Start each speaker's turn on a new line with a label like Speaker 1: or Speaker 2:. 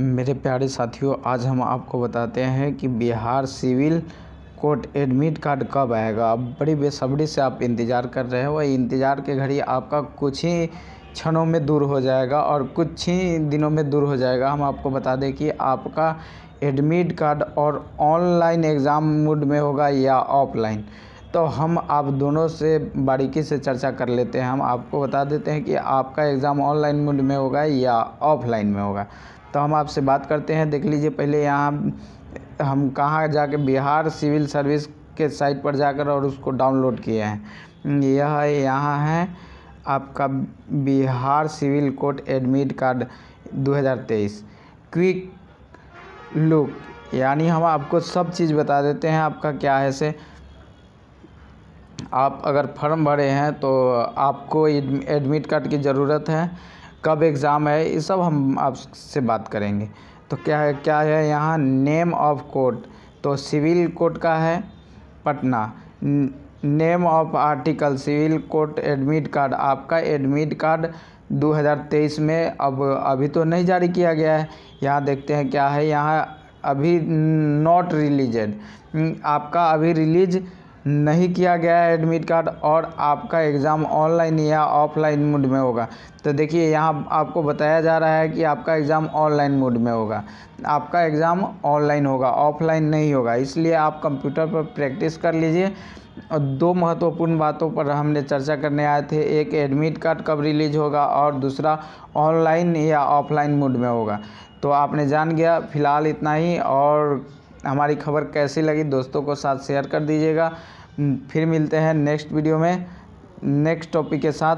Speaker 1: मेरे प्यारे साथियों, आज हम आपको बताते हैं कि Bihar civil court admit card कब आएगा। अब बड़ी बेसब्री से आप इंतज़ार कर रहे हो। वही इंतज़ार के घड़ी आपका कुछ ही क्षणों में दूर हो जाएगा और कुछ ही दिनों में दूर हो जाएगा। हम आपको बता दें कि आपका एडमिट कार्ड और ऑनलाइन एग्ज़ाम मोड में होगा या ऑफलाइन। तो हम आप दोनों से बारीकी से चर्चा कर लेते हैं। हम आपको बता देते हैं कि आपका एग्ज़ाम ऑनलाइन मोड में होगा या ऑफलाइन में होगा। तो हम आपसे बात करते हैं। देख लीजिए, पहले यहाँ हम कहाँ जाके बिहार सिविल सर्विस के साइट पर जाकर और उसको डाउनलोड किए हैं। यह यहाँ है आपका Bihar civil court admit card 2023 quick look, यानी हम आपको सब चीज़ बता देते हैं आपका क्या है से। आप अगर फॉर्म भरे हैं तो आपको एडमिट कार्ड की ज़रूरत है। कब एग्ज़ाम है, ये सब हम आपसे बात करेंगे। तो क्या है क्या है यहाँ नेम ऑफ़ कोर्ट? तो सिविल कोर्ट का है Patna. Name of article, civil court admit card. आपका एडमिट कार्ड 2023 में अब, अभी तो नहीं जारी किया गया है। यहाँ देखते हैं क्या है, यहाँ अभी नॉट रिलीजेड। आपका अभी रिलीज़ नहीं किया गया है एडमिट कार्ड और आपका एग्ज़ाम ऑनलाइन या ऑफलाइन मोड में होगा। तो देखिए, यहाँ आपको बताया जा रहा है कि आपका एग्ज़ाम ऑनलाइन मोड में होगा। आपका एग्ज़ाम ऑनलाइन होगा ऑफलाइन नहीं होगा। इसलिए आप कंप्यूटर पर प्रैक्टिस कर लीजिए। और दो महत्वपूर्ण बातों पर हमने चर्चा करने आए थे। एक एडमिट कार्ड कब रिलीज़ होगा और दूसरा ऑनलाइन या ऑफलाइन मोड में होगा। तो आपने जान गया, फ़िलहाल इतना ही और हमारी खबर कैसी लगी दोस्तों को साथ शेयर कर दीजिएगा। फिर मिलते हैं नेक्स्ट वीडियो में। नेक्स्ट टॉपिक के साथ।